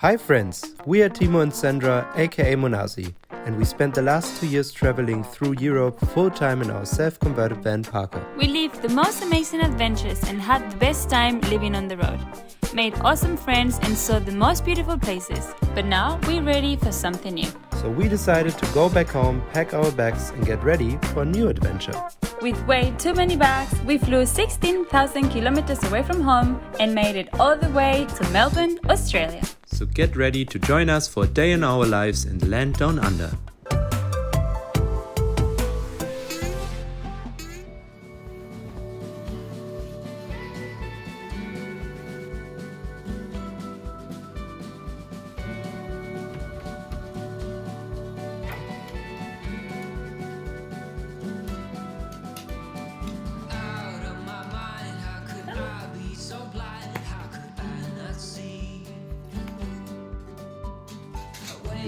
Hi friends, we are Timo and Sandra, aka Monasi, and we spent the last two years traveling through Europe full time in our self converted van Parker. We lived the most amazing adventures and had the best time living on the road. Made awesome friends and saw the most beautiful places. But now we're ready for something new. So we decided to go back home, pack our bags, and get ready for a new adventure. With way too many bags, we flew 16,000 kilometers away from home and made it all the way to Melbourne, Australia. So get ready to join us for a day in our lives in the land down under.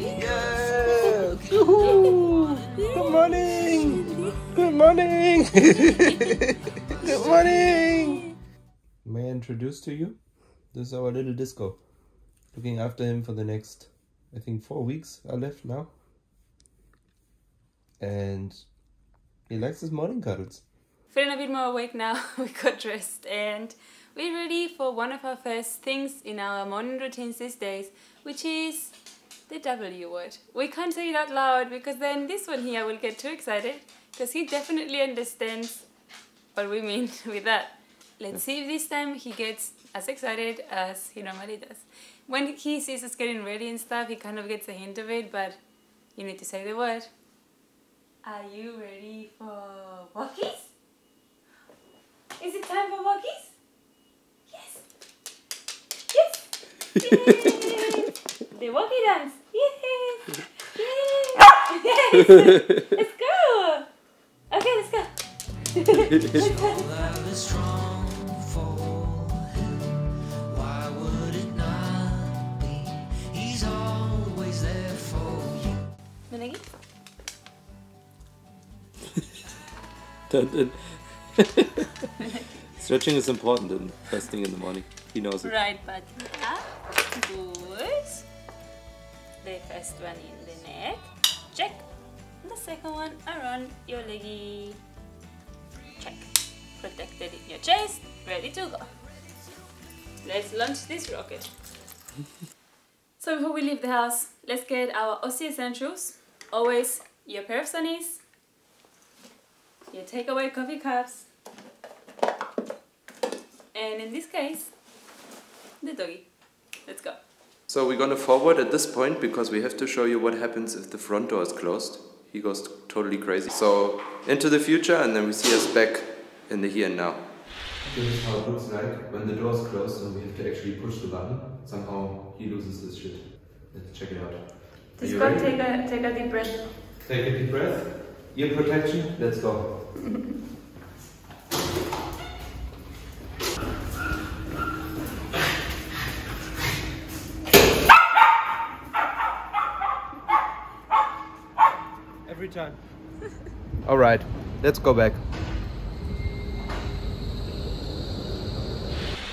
Yes! Good morning! Good morning! Good morning! May I introduce to you? This is our little disco. Looking after him for the next, I think, four weeks are left now. And he likes his morning cuddles. Feeling a bit more awake now, we got dressed and we're ready for one of our first things in our morning routines these days, which is the W word. We can't say it out loud because then this one here will get too excited because he definitely understands what we mean with that. Let's see if this time he gets as excited as he normally does. When he sees us getting ready and stuff, he kind of gets a hint of it, but you need to say the word. Are you ready for walkies? Is it time for walkies? Yes. Yes. Yay. the walkie dance. Yes. Yes. yes. Let's go. Okay, let's go. let's go. Love is strong for him. Why would it not be? He's always there for you. Managi? Stretching is important in first thing in the morning. He knows it. Right button up. Good. The first one in the neck. Check. And the second one around your leggy. Check. Protected in your chest. Ready to go. Let's launch this rocket. so before we leave the house, let's get our Aussie essentials. Always your pair of sunnies, your takeaway coffee cups, and in this case, the doggy. Let's go. So we're gonna forward at this point because we have to show you what happens if the front door is closed. He goes totally crazy. So into the future and then we see us back in the here and now. This is how it looks like when the door is closed and we have to actually push the button. Somehow he loses his shit. Let's check it out. Just go take a take a deep breath. Take a deep breath. Ear protection. Let's go. time. All right, let's go back.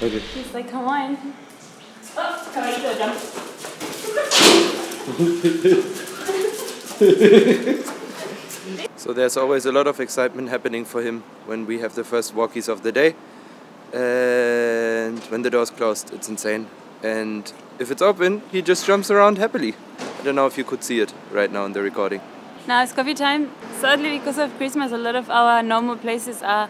Okay. He's like, come on. Oh, come on, go jump. So there's always a lot of excitement happening for him when we have the first walkies of the day. And when the door's closed, it's insane. And if it's open, he just jumps around happily. I don't know if you could see it right now in the recording. Now it's coffee time. Sadly, because of Christmas, a lot of our normal places are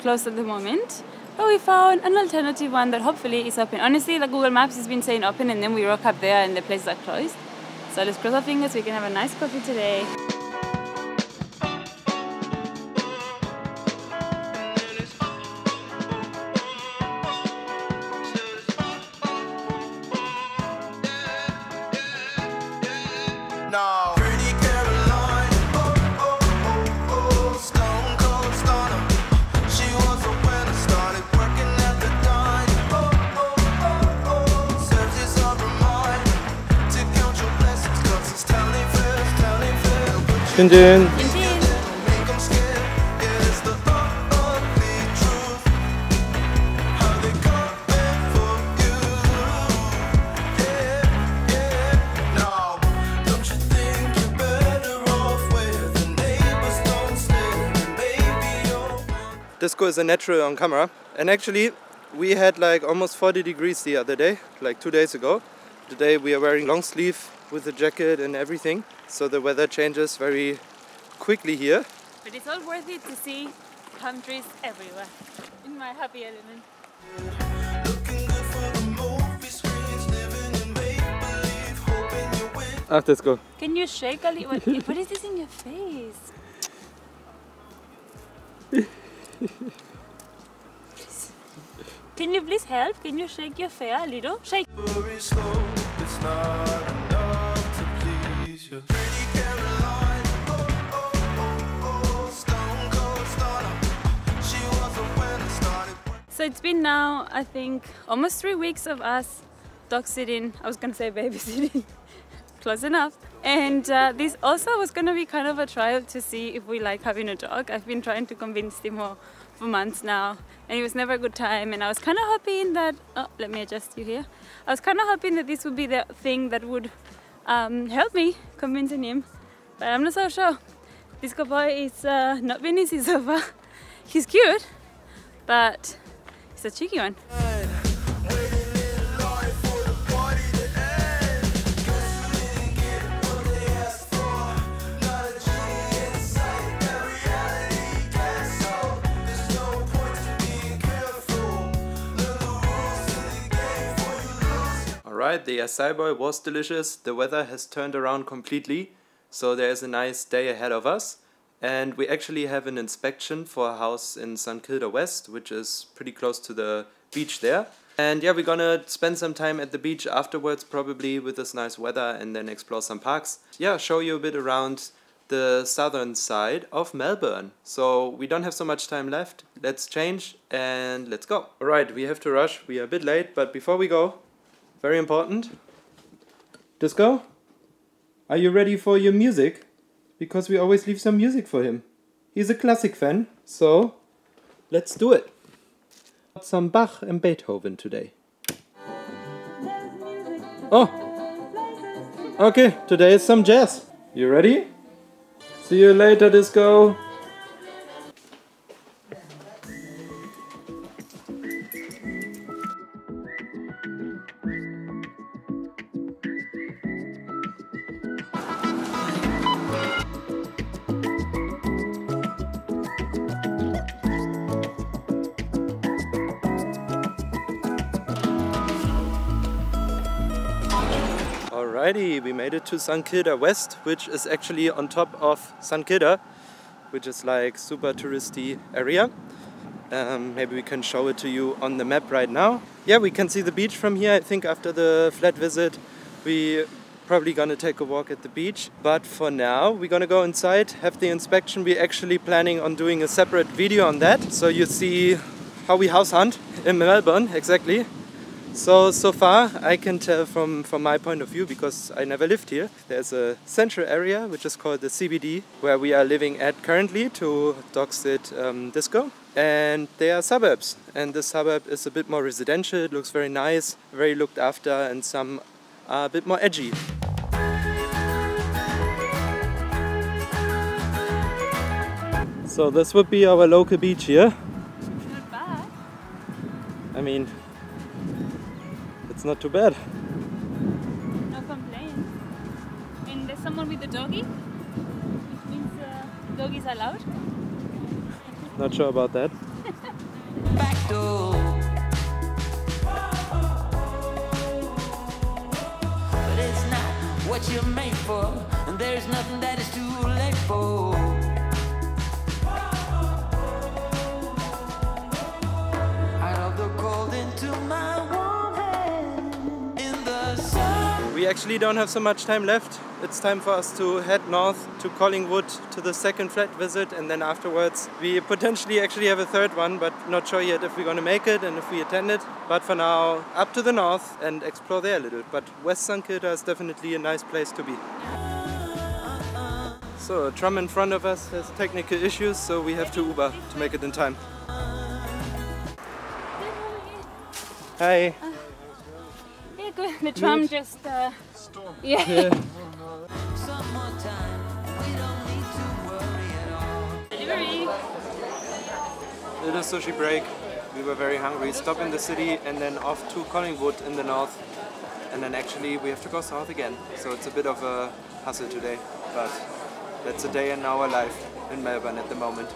closed at the moment. But we found an alternative one that hopefully is open. Honestly, the Google Maps has been saying open, and then we rock up there and the places are closed. So let's cross our fingers. We can have a nice coffee today. Jinjin. Disco is a natural on camera and actually we had like almost 40 degrees the other day, like two days ago. Today we are wearing long sleeve with the jacket and everything. So the weather changes very quickly here. But it's all worth it to see palm trees everywhere. In my happy element. Looking good for the movie screens, living in make-believe, hoping you win. Ah, Disco. Can you shake a little? What, what is this in your face? Can you please help? Can you shake your face a little? Shake. So it's been now, I think, almost three weeks of us dog sitting. I was gonna say babysitting. Close enough. And uh, this also was gonna be kind of a trial to see if we like having a dog. I've been trying to convince Timo for months now, and it was never a good time. And I was kind of hoping that, oh, let me adjust you here. I was kind of hoping that this would be the thing that would um, help me convincing him, but I'm not so sure. Disco boy is uh, not been easy so far. He's cute, but he's a cheeky one. Alright, the acai boy was delicious. The weather has turned around completely, so there is a nice day ahead of us. And we actually have an inspection for a house in St. Kilda West, which is pretty close to the beach there. And yeah, we're gonna spend some time at the beach afterwards, probably with this nice weather, and then explore some parks. Yeah, show you a bit around the southern side of Melbourne. So we don't have so much time left. Let's change and let's go. Alright, we have to rush. We are a bit late, but before we go, very important. Disco, are you ready for your music? Because we always leave some music for him. He's a classic fan, so let's do it. Some Bach and Beethoven today. Oh, okay, today is some jazz. You ready? See you later, Disco. Alrighty, we made it to St. Kilda West, which is actually on top of St. Kilda, which is like super touristy area. Um, maybe we can show it to you on the map right now. Yeah, we can see the beach from here. I think after the flat visit, we probably gonna take a walk at the beach. But for now, we're gonna go inside, have the inspection. We're actually planning on doing a separate video on that, so you see how we house hunt in Melbourne exactly. So, so far I can tell from, from my point of view, because I never lived here, there's a central area which is called the CBD, where we are living at currently to dog sit um, Disco. And they are suburbs, and the suburb is a bit more residential, it looks very nice, very looked after, and some are a bit more edgy. So this would be our local beach here. Not bad. I mean, not too bad. No complaints. And there's someone with a doggy, which means uh, doggies are. Not sure about that. back door. But it's not what you're made for, and there's nothing that is too late for. We actually don't have so much time left. It's time for us to head north to Collingwood to the second flat visit, and then afterwards we potentially actually have a third one, but not sure yet if we're gonna make it and if we attend it. But for now, up to the north and explore there a little. But West St Kilda is definitely a nice place to be. So a tram in front of us has technical issues, so we have to Uber to make it in time. Hi. Uh, Yeah, good. The tram just. Uh, yeah. Summertime, we don't need to worry at all. Delivery. little sushi break. We were very hungry. Stop in the city and then off to Collingwood in the north. And then actually we have to go south again. So it's a bit of a hustle today. But that's a day in our life in Melbourne at the moment.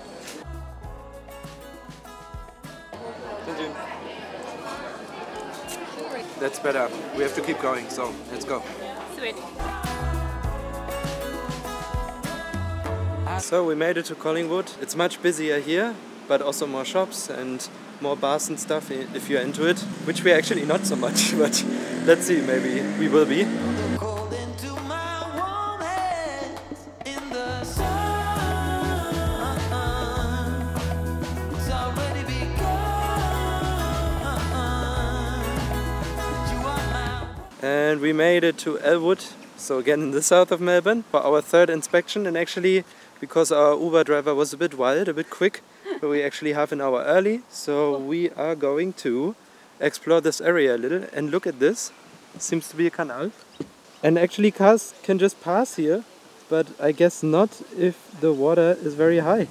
That's better. We have to keep going, so let's go. Sweet. So we made it to Collingwood. It's much busier here, but also more shops and more bars and stuff if you're into it, which we're actually not so much, but let's see, maybe we will be. And we made it to Elwood, so again in the south of Melbourne, for our third inspection. And actually, because our Uber driver was a bit wild, a bit quick, we actually half an hour early. So we are going to explore this area a little and look at this. Seems to be a canal. And actually, cars can just pass here, but I guess not if the water is very high.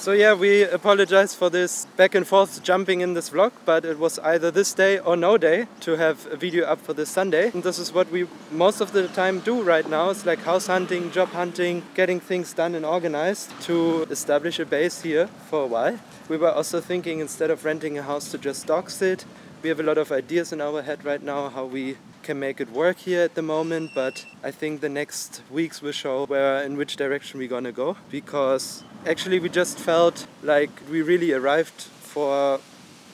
So yeah, we apologize for this back and forth jumping in this vlog, but it was either this day or no day to have a video up for this Sunday. And this is what we most of the time do right now. It's like house hunting, job hunting, getting things done and organized to establish a base here for a while. We were also thinking instead of renting a house to just dog sit, we have a lot of ideas in our head right now how we can make it work here at the moment, but I think the next weeks will show where in which direction we're gonna go because actually we just felt like we really arrived for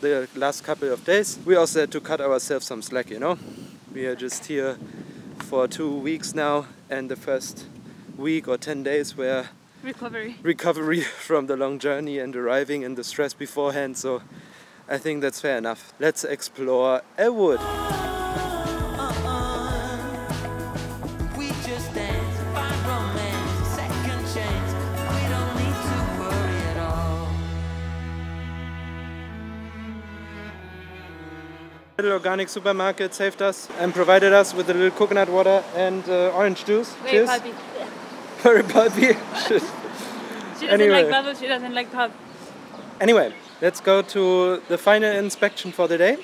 the last couple of days. We also had to cut ourselves some slack, you know. We are just here for two weeks now, and the first week or 10 days were Recovery. recovery from the long journey and arriving and the stress beforehand. So I think that's fair enough. Let's explore a Elwood. Little organic supermarket saved us and provided us with a little coconut water and uh, orange juice. Very Cheers. pulpy. Very pulpy. She doesn't Anyway. like bubbles, she doesn't like pulp. Anyway, let's go to the final inspection for the day.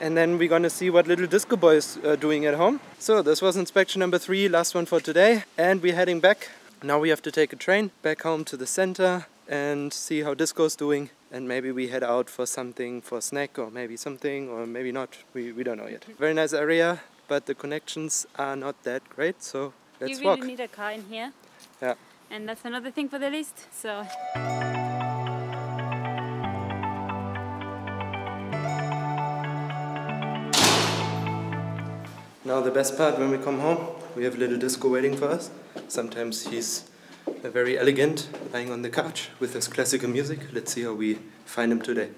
And then we're gonna see what little disco boy is uh, doing at home. So this was inspection number three, last one for today. And we're heading back. Now we have to take a train back home to the center and see how disco's doing. And maybe we head out for something for a snack or maybe something or maybe not. We, we don't know yet. Mm-hmm. Very nice area, but the connections are not that great. So let's walk. you really walk. need a car in here. Yeah. And that's another thing for the list. So Now the best part when we come home, we have a little disco waiting for us. Sometimes he's very elegant, lying on the couch with his classical music. Let's see how we find him today.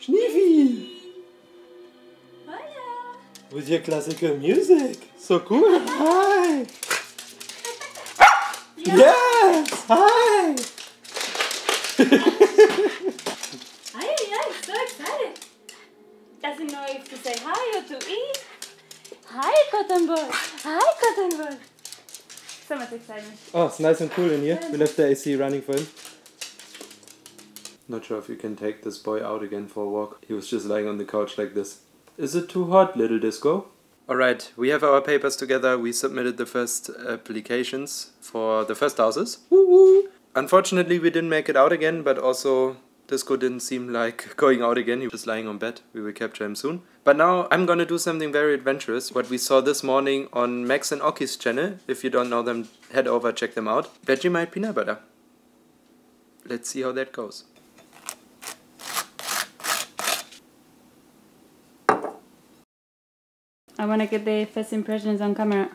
Schneefi! With your classical music. So cool. Hi! Yes! Hi! Hi, yeah, so excited. Doesn't know if to say hi or to eat. Hi, cotton ball. Hi, cotton ball. So much excitement. Oh, it's nice and cool in here. We left the AC running for him. Not sure if you can take this boy out again for a walk. He was just lying on the couch like this. Is it too hot, little disco? Alright, we have our papers together. We submitted the first applications for the first houses. Woo woo! Unfortunately, we didn't make it out again, but also Disco didn't seem like going out again. He was lying on bed. We will capture him soon. But now I'm gonna do something very adventurous. What we saw this morning on Max and Oki's channel. If you don't know them, head over, check them out. Vegemite peanut butter. Let's see how that goes. I want to get the first impressions on camera.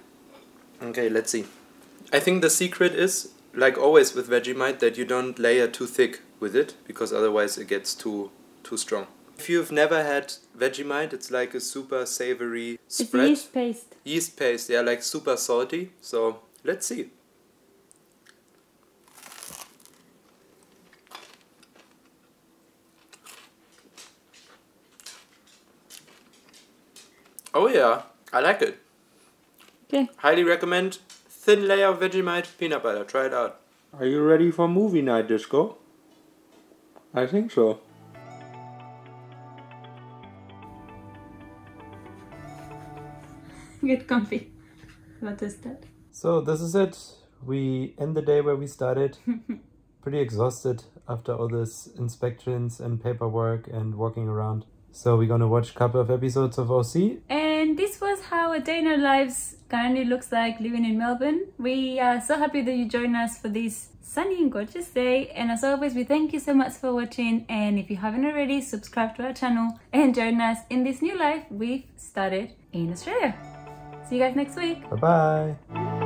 Okay, let's see. I think the secret is, like always with Vegemite, that you don't layer too thick with it because otherwise it gets too too strong. If you've never had Vegemite, it's like a super savory spread. It's spread. yeast paste. Yeast paste, yeah, like super salty. So let's see. Oh yeah, I like it. Okay. Highly recommend thin layer of Vegemite peanut butter. Try it out. Are you ready for movie night, Disco? I think so. Get comfy. What is that? So this is it. We end the day where we started. Pretty exhausted after all this inspections and paperwork and walking around. So we're gonna watch a couple of episodes of OC. And this was how a day in our lives currently looks like living in Melbourne. We are so happy that you joined us for this sunny and gorgeous day. And as always, we thank you so much for watching. And if you haven't already, subscribe to our channel and join us in this new life we've started in Australia. See you guys next week. Bye bye.